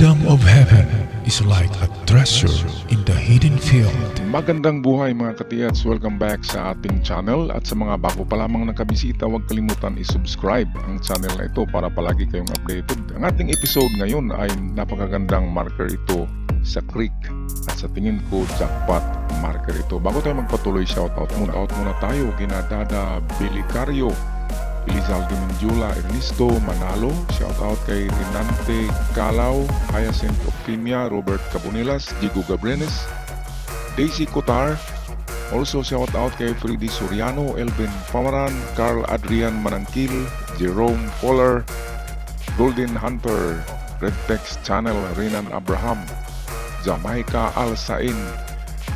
kingdom of heaven is like a treasure in the hidden field. Magandang buhay mga katiyats! Welcome back sa ating channel at sa mga bago pa lamang nakabisita huwag kalimutan i-subscribe ang channel na ito para palagi kayong updated. Ang ating episode ngayon ay napakagandang marker ito sa creek at sa tingin ko jackpot marker ito. Bago tayo magpatuloy shoutout muna, out muna tayo kina Dada Billy Cario Elizalde Minjula Ernesto Manalo, shoutout kay Renante Calao, Hyacinth Octimia, Robert Cabonilas, Jigo Gabrenes, Daisy Cotar, also shoutout kay Freddy Soriano, Elvin Pamaran, Carl Adrian Manangkil, Jerome Poller, Golden Hunter, Red Text Channel, Renan Abraham, Jamaica Al-Sain,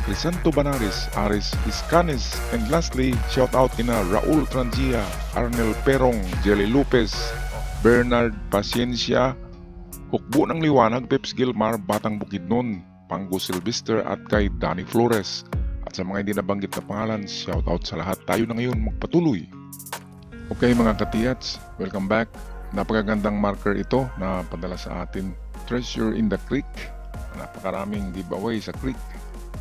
Crisanto Banaris, Aris Iscanes, and lastly, shout out kina Raul Trangia, Arnel Perong, Jelly Lopez, Bernard Paciencia, Hukbo ng Liwanag, Peps Gilmar, Batang Bukidnon, Panggo Sylvester at kay Danny Flores. At sa mga hindi nabanggit na pangalan, shout out sa lahat. Tayo na ngayon magpatuloy. Okay mga katiyats, welcome back. Napakagandang marker ito na padala sa atin. Treasure in the Creek. Napakaraming giveaway sa creek.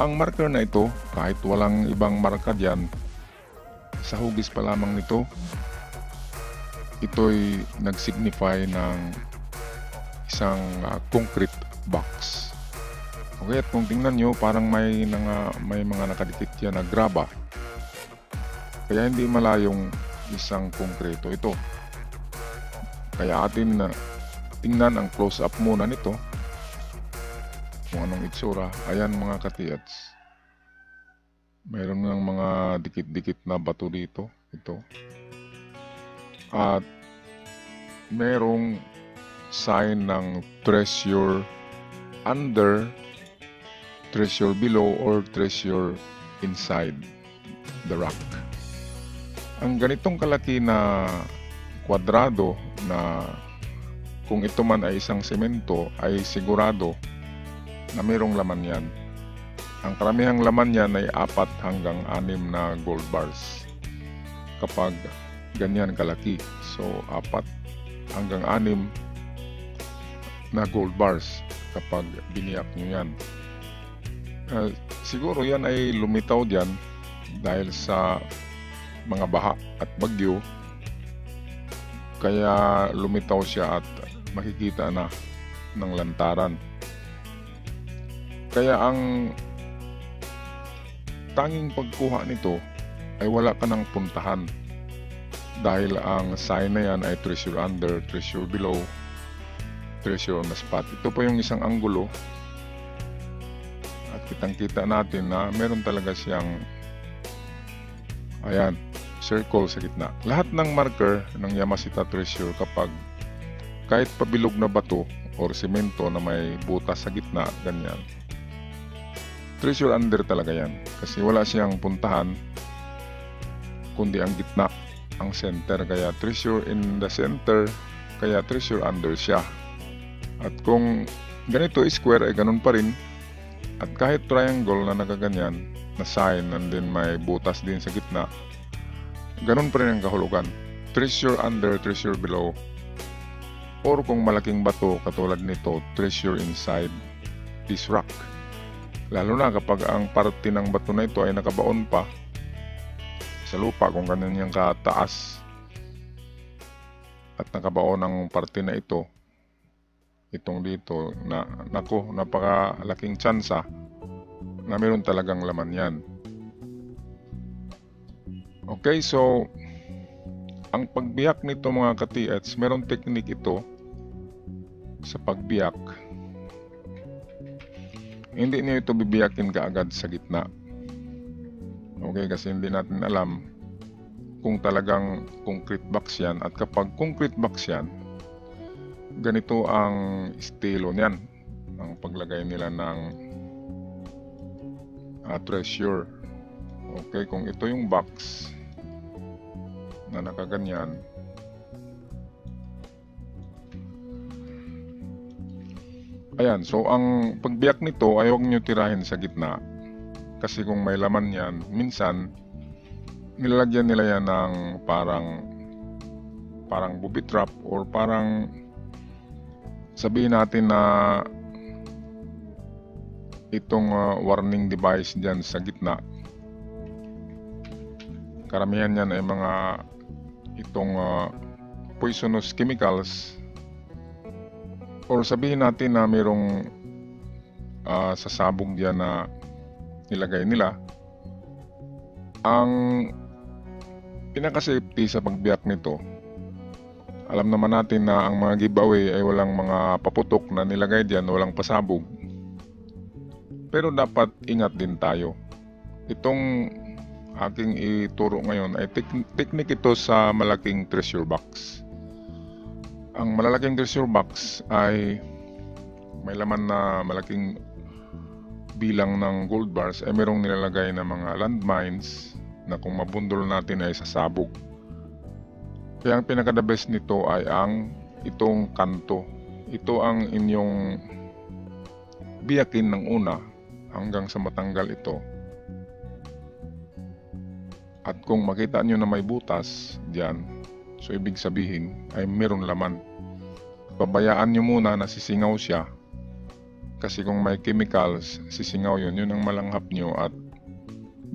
Ang marker na ito, kahit walang ibang marka diyan, sa hugis pa lamang nito, ito'y nagsignify ng isang uh, concrete box. Okay, at kung tingnan nyo, parang may, nga, may mga nakadikit yan na graba. Kaya hindi malayong isang konkreto ito. Kaya atin na tingnan ang close-up muna nito kung anong itsura. Ayan mga katiyats. Mayroon ng mga dikit-dikit na bato dito. Ito. At merong sign ng treasure under, treasure below, or treasure inside the rock. Ang ganitong kalaki na kwadrado na kung ito man ay isang semento ay sigurado na mayroong laman yan. Ang karamihang laman yan ay apat hanggang anim na gold bars. Kapag ganyan kalaki. So, apat hanggang anim na gold bars kapag biniyak nyo yan. Uh, siguro yan ay lumitaw dyan dahil sa mga baha at bagyo kaya lumitaw siya at makikita na ng lantaran kaya ang tanging pagkuha nito ay wala ka ng puntahan dahil ang sign na yan ay treasure under, treasure below, treasure on the spot. Ito po yung isang anggulo at kitang kita natin na meron talaga siyang ayan, circle sa gitna. Lahat ng marker ng Yamashita treasure kapag kahit pabilog na bato or semento na may butas sa gitna, ganyan, treasure under talaga yan. Kasi wala siyang puntahan kundi ang gitna ang center. Kaya treasure in the center kaya treasure under siya. At kung ganito square ay ganun pa rin. At kahit triangle na nagaganyan na sign and then may butas din sa gitna ganun pa rin ang kahulugan. Treasure under, treasure below. Or kung malaking bato katulad nito treasure inside. This rock Lalo na kapag ang parte ng bato na ito ay nakabaon pa sa lupa kung ganun yung kataas at nakabaon ang parte na ito itong dito na nako napakalaking tsansa na meron talagang laman yan. Okay so ang pagbiyak nito mga katiats meron technique ito sa pagbiyak hindi niyo ito bibiyakin kaagad sa gitna. Okay, kasi hindi natin alam kung talagang concrete box yan. At kapag concrete box yan, ganito ang estilo niyan. Ang paglagay nila ng uh, treasure. Okay, kung ito yung box na nakaganyan, Ayan, so ang pagbiyak nito ay huwag nyo tirahin sa gitna. Kasi kung may laman yan, minsan nilalagyan nila yan ng parang parang booby trap or parang sabihin natin na itong ah, warning device dyan sa gitna. Karamihan yan ay mga itong ah, poisonous chemicals or sabihin natin na mayroong ah, sasabog diyan na nilagay nila. Ang pinaka-safety sa pagbiyak nito, alam naman natin na ang mga giveaway ay walang mga paputok na nilagay diyan, walang pasabog. Pero dapat ingat din tayo. Itong aking ituro ngayon ay tek- technique ito sa malaking treasure box. Ang malalaking treasure box ay may laman na malaking bilang ng gold bars ay merong nilalagay na mga landmines na kung mabundol natin ay sasabog. Kaya ang pinaka the best nito ay ang itong kanto. Ito ang inyong biyakin ng una hanggang sa matanggal ito. At kung makita nyo na may butas diyan, so ibig sabihin ay meron laman. Pabayaan nyo muna na sisingaw siya kasi kung may chemicals, sisingaw yun, yun ang malanghap nyo at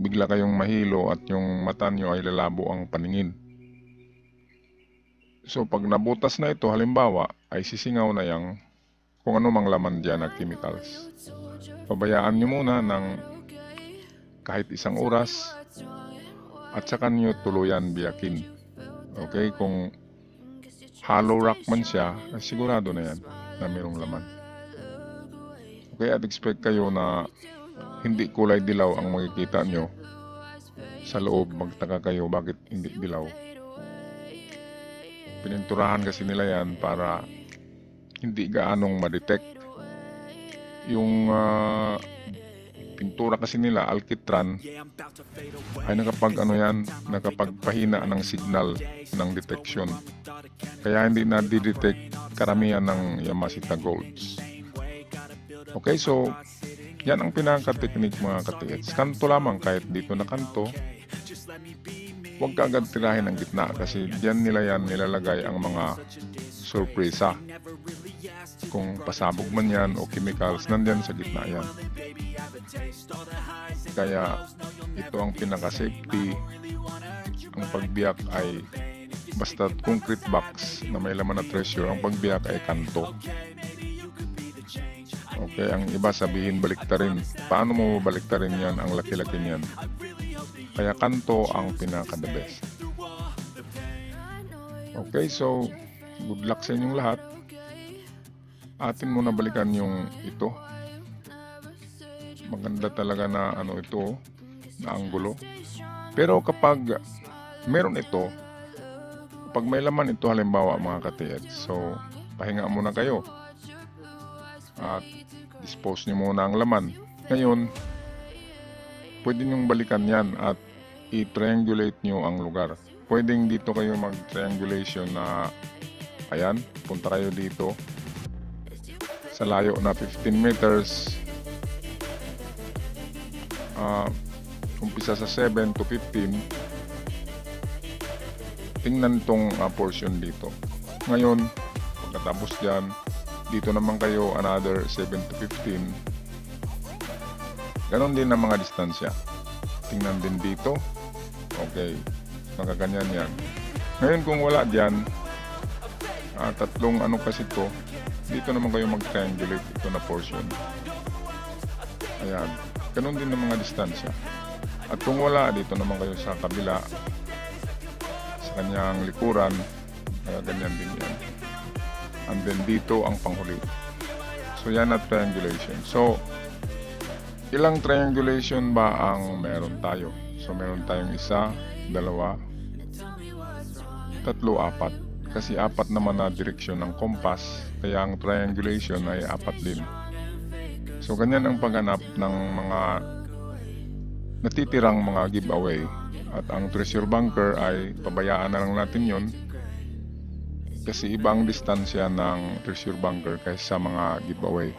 bigla kayong mahilo at yung mata nyo ay lalabo ang paningin. So pag nabutas na ito, halimbawa, ay sisingaw na yang kung ano mang laman dyan na chemicals. Pabayaan nyo muna ng kahit isang oras at saka nyo tuluyan biyakin. Okay, kung hollow rock man siya, ay sigurado na yan na mayroong laman. Okay, at expect kayo na hindi kulay dilaw ang makikita nyo sa loob. Magtaka kayo bakit hindi dilaw. Pininturahan kasi nila yan para hindi gaanong ma-detect. Yung ah, pintura kasi nila, alkitran, ay nakapag ano yan, nakapagpahina ng signal ng detection. Kaya hindi na detect karamihan ng Yamashita Golds. Okay, so yan ang pinaka-technique mga katiits. Kanto lamang kahit dito na kanto. Huwag ka agad tirahin ang gitna kasi diyan nila yan nilalagay ang mga sorpresa. Kung pasabog man yan o chemicals, nandyan sa gitna yan. Kaya ito ang pinaka-safety. Ang pagbiyak ay basta concrete box na may laman na treasure. Ang pagbiyak ay kanto. Okay, ang iba sabihin baliktarin. Paano mo baliktarin yan? Ang laki-laki niyan. Kaya kanto ang pinaka the best. Okay, so good luck sa inyong lahat. Atin muna balikan yung ito. Maganda talaga na ano ito, na anggulo. Pero kapag meron ito, kapag may laman ito halimbawa mga katiyat, so pahinga muna kayo at dispose nyo muna ang laman. Ngayon, pwede nyong balikan yan at i-triangulate nyo ang lugar. Pwedeng dito kayo mag-triangulation na ayan, punta kayo dito sa layo na 15 meters uh, umpisa sa 7 to 15 tingnan tong uh, portion dito. Ngayon pagkatapos dyan dito naman kayo another 7 to 15 ganon din ang mga distansya. Tingnan din dito. Okay nakaganyan yan. Ngayon kung wala dyan uh, tatlong ano kasi to dito naman kayo mag triangulate ito na portion. Ayan ganon din ang mga distansya. At kung wala dito naman kayo sa kabila sa kanyang likuran uh, ganyan din yan. And then dito ang panghuli. So yan at triangulation. So ilang triangulation ba ang meron tayo? So meron tayong isa dalawa tatlo apat. Kasi apat naman na direksyon ng compass kaya ang triangulation ay apat din so ganyan ang paghanap ng mga natitirang mga giveaway at ang treasure bunker ay pabayaan na lang natin yon kasi ibang distansya ng treasure bunker kaysa sa mga giveaway.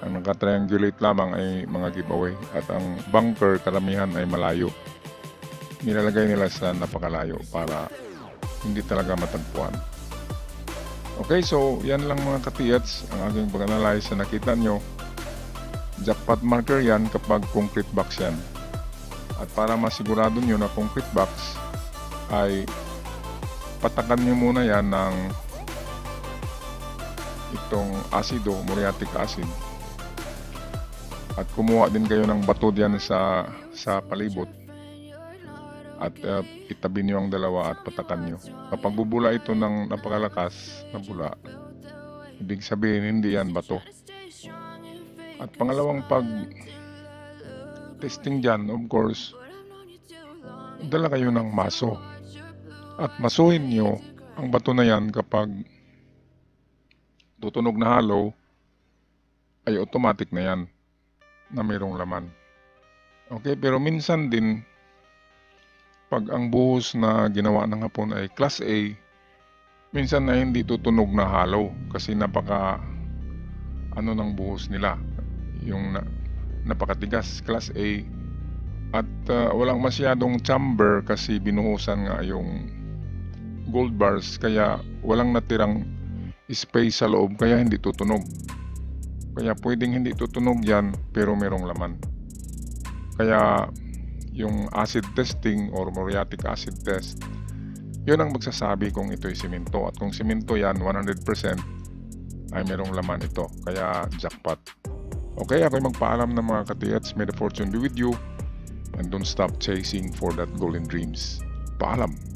Ang naka-triangulate lamang ay mga giveaway at ang bunker karamihan ay malayo. Nilalagay nila sa napakalayo para hindi talaga matagpuan. Okay, so yan lang mga katiyats ang aking pag-analyze na nakita nyo. Jackpot marker yan kapag concrete box yan. At para masigurado nyo na concrete box ay patakan nyo muna yan ng itong asido, muriatic acid. At kumuha din kayo ng bato diyan sa sa palibot. At uh, itabi nyo ang dalawa at patakan nyo. Kapag bubula ito ng napakalakas na bula, ibig sabihin hindi yan bato. At pangalawang pag testing dyan, of course, dala kayo ng maso. At masuhin nyo ang bato na yan kapag tutunog na hollow, ay automatic na yan na mayroong laman. Okay, pero minsan din, pag ang buhos na ginawa ng hapon ay class A, minsan na hindi tutunog na hollow kasi napaka ano ng buhos nila yung na, napakatigas class A. At uh, walang masyadong chamber kasi binuhusan nga yung gold bars kaya walang natirang space sa loob kaya hindi tutunog. Kaya pwedeng hindi tutunog yan pero merong laman. Kaya yung acid testing or muriatic acid test yun ang magsasabi kung ito'y simento. At kung simento yan 100% ay merong laman ito. Kaya jackpot Okay, ako'y magpaalam ng mga katiyats. May the fortune be with you. And don't stop chasing for that golden dreams. Paalam!